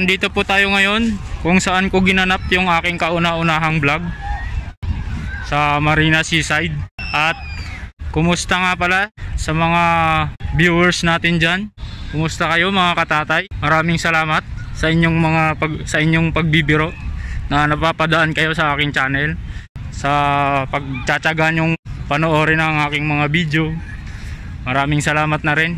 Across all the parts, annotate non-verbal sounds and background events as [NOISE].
andito po tayo ngayon kung saan ko ginanap yung aking kauna-unahang vlog sa Marina Seaside. At kumusta nga pala sa mga viewers natin dyan? Kumusta kayo mga katatay? Maraming salamat sa inyong mga pag, sa inyong pagbibiro na napapadaan kayo sa aking channel sa pagtsatsaga nyong panoorin ang aking mga video. Maraming salamat na rin.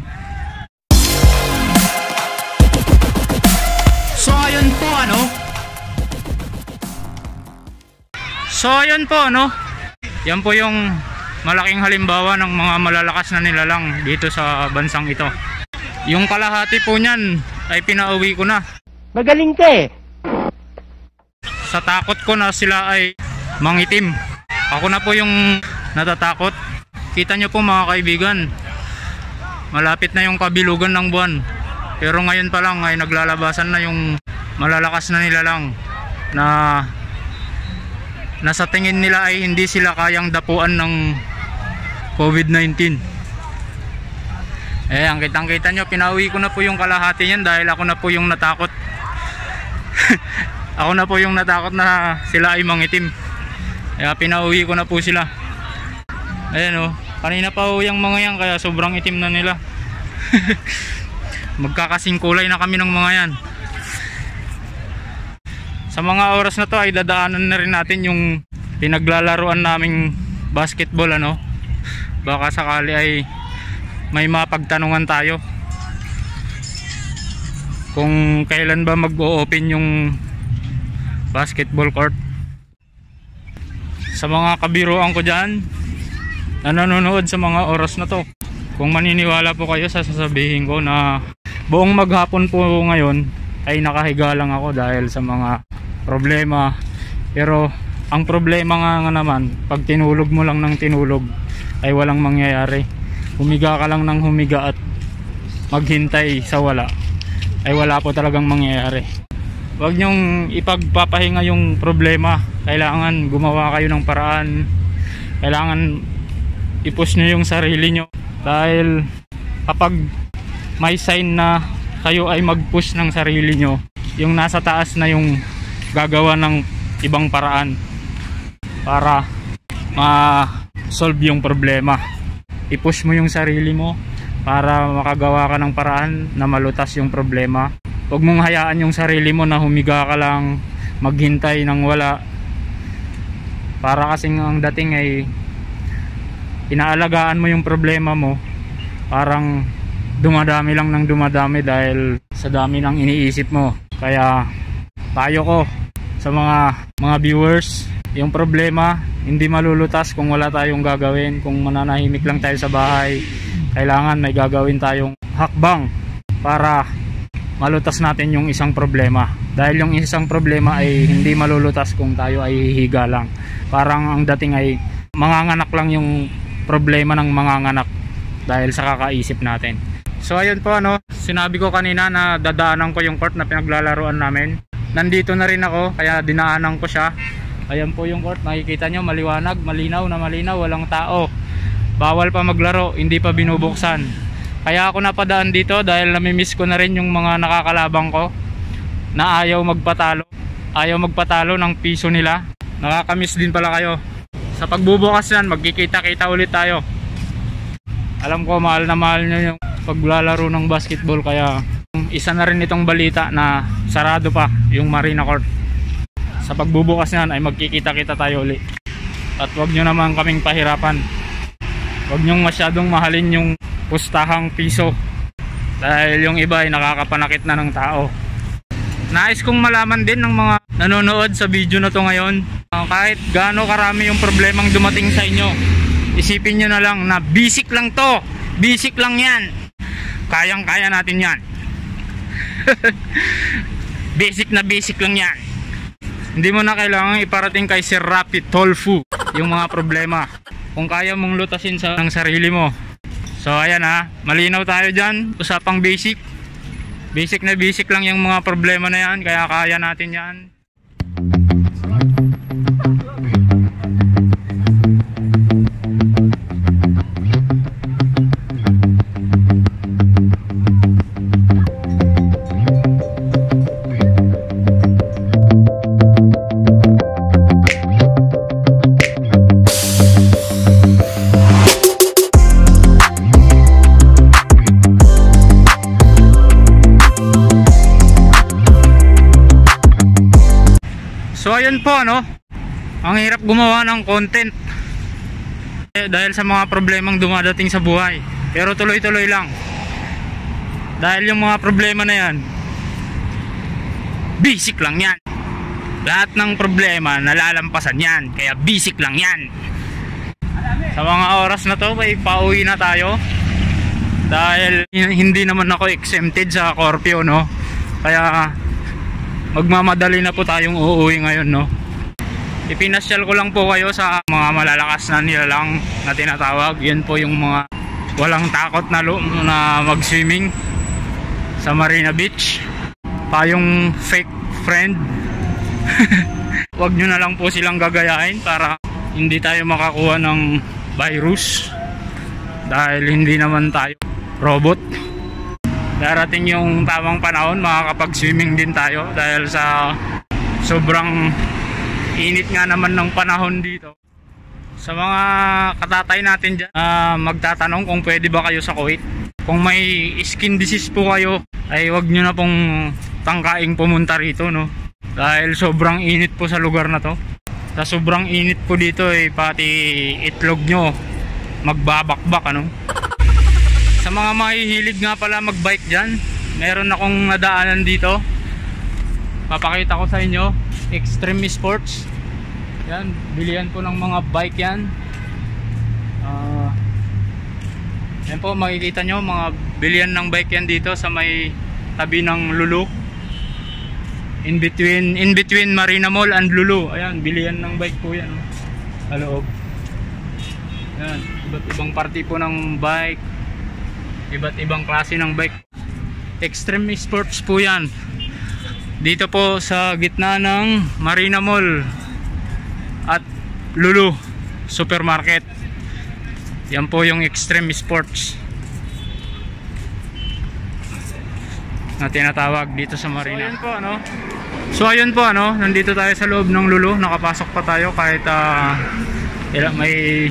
So ayun po ano. Yan po yung malaking halimbawa ng mga malalakas na nilalang dito sa bansang ito. Yung kalahati po niyan ay pinauwi ko na. Magaling ka eh. Sa takot ko na sila ay mangitim. Ako na po yung natatakot. Kita nyo po mga kaibigan. Malapit na yung kabilugan ng buwan. Pero ngayon pa lang ay naglalabasan na yung malalakas na nilalang na nasa tingin nila ay hindi sila kayang dapuan ng COVID-19. Eh, ang kitang kita nyo, pinauwi ko na po yung kalahati niyan dahil ako na po yung natakot. [LAUGHS] ako na po yung natakot na sila ay mangitim. Kaya pinauwi ko na po sila. Ayan o, kanina pa uwi ang mga yan kaya sobrang itim na nila. [LAUGHS] Magkakasing kulay na kami ng mga yan. Sa mga oras na to ay dadaanan na rin natin yung pinaglalaruan naming basketball ano. Baka sakali ay may mapagtanungan tayo. Kung kailan ba mag-o-open yung basketball court. Sa mga kabiruan ko dyan na nanonood sa mga oras na to. Kung maniniwala po kayo sa sasabihin ko na buong maghapon po ngayon ay nakahiga lang ako dahil sa mga problema. Pero ang problema nga, nga naman, pag tinulog mo lang ng tinulog ay walang mangyayari. Humiga ka lang ng humiga at maghintay sa wala ay wala po talagang mangyayari. Huwag nyong ipagpapahinga yung problema. Kailangan gumawa kayo ng paraan. Kailangan i-push nyo yung sarili nyo. Dahil kapag may sign na kayo ay mag-push ng sarili nyo, yung nasa taas na yung gagawa ng ibang paraan para ma-solve yung problema. I-push mo yung sarili mo para makagawa ka ng paraan na malutas yung problema. Huwag mong hayaan yung sarili mo na humiga ka lang, maghintay ng wala. Para kasing ang dating ay inaalagaan mo yung problema mo, parang dumadami lang ng dumadami dahil sa dami ng iniisip mo. Kaya payo ko sa mga mga viewers, yung problema hindi malulutas kung wala tayong gagawin, kung mananahimik lang tayo sa bahay. Kailangan may gagawin tayong hakbang para malutas natin yung isang problema. Dahil yung isang problema ay hindi malulutas kung tayo ay hihiga lang. Parang ang dating ay manganganak lang yung problema ng manganganak dahil sa kakaisip natin. So ayun po ano, sinabi ko kanina na dadaanan ko yung court na pinaglalaruan namin. Nandito na rin ako kaya dinaanan ko siya. Ayan po yung court, makikita nyo maliwanag, malinaw na malinaw, walang tao. Bawal pa maglaro, hindi pa binubuksan. Kaya ako napadaan dito dahil namimiss ko na rin yung mga nakakalabang ko na ayaw magpatalo. Ayaw magpatalo ng piso nila. Nakakamiss din pala kayo. Sa pagbubukas yan, magkikita-kita ulit tayo. Alam ko mahal na mahal nyo yung paglalaro ng basketball kaya isa na rin itong balita na sarado pa yung Marina Court. Sa pagbubukas yan ay magkikita-kita tayo ulit. At wag nyo naman kaming pahirapan. Wag nyong masyadong mahalin yung pustahang piso. Dahil yung iba ay nakakapanakit na ng tao. Nais kong malaman din ng mga nanonood sa video na to ngayon. Kahit gaano karami yung problemang dumating sa inyo. Isipin nyo na lang na basic lang to. Basic lang yan. Kayang kaya natin yan. [LAUGHS] basic na basic lang yan. Hindi mo na kailangan iparating kay Sir Rapid Tolfu yung mga problema. Kung kaya mong lutasin sa ng sarili mo. So ayan ha, malinaw tayo dyan. Usapang basic. Basic na basic lang yung mga problema na yan. Kaya kaya natin yan. Po ano, ang hirap gumawa ng content. Eh, dahil sa mga problemang dumadating sa buhay. Pero tuloy-tuloy lang. Dahil yung mga problema na yan, basic lang yan. Lahat ng problema nalalampasan yan. Kaya basic lang yan. Sa mga oras na to, may pauwi na tayo. Dahil hindi naman ako exempted sa Corpio, no? Kaya magmamadali na po tayong uuwi ngayon, no? Ipinasyal ko lang po kayo sa mga malalakas na nilalang na tinatawag. Yan po yung mga walang takot na, na mag-swimming sa Marina Beach. Tayong fake friend. [LAUGHS] Huwag nyo na lang po silang gagayahin para hindi tayo makakuha ng virus. Dahil hindi naman tayo robot. Darating yung tamang panahon, makakapag-swimming din tayo dahil sa sobrang init nga naman ng panahon dito. Sa mga katatay natin dyan, ah, magtatanong kung pwede ba kayo sa Kuwait. Kung may skin disease po kayo, ay wag nyo na pong tangkaing pumunta rito, no? Dahil sobrang init po sa lugar na to. Sa sobrang init po dito, eh, pati itlog nyo, magbabakbak, ano? Mga mahihilig nga pala magbike dyan, meron akong nadaanan dito. Papakita ko sa inyo, Extreme Sports. Yan, bilihan po ng mga bike yan. Ah, yan po, makikita nyo, mga bilihan ng bike yan dito sa may tabi ng Lulu. In between, in between Marina Mall and Lulu. Ayan, bilihan ng bike po yan. oh. Sa loob. Yan, iba't ibang party po ng bike. Iba't ibang klase ng bike. Extreme Sports po yan. Dito po sa gitna ng Marina Mall at Lulu Supermarket. Yan po yung Extreme Sports na tinatawag dito sa Marina. So ayun po ano. So ayun po ano, nandito tayo sa loob ng Lulu, nakapasok pa tayo kahit ah, ila- may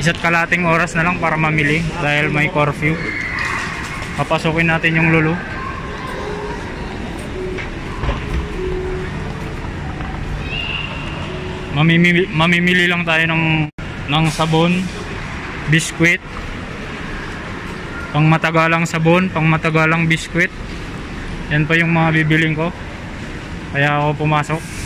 isa't kalating oras na lang para mamili dahil may curfew. Papasukin natin yung Lulu. Mamimili, mamimili lang tayo ng ng sabon, biskwit, pang matagalang sabon, pang matagalang biskwit. Yan pa yung mga bibiling ko. Kaya ako pumasok.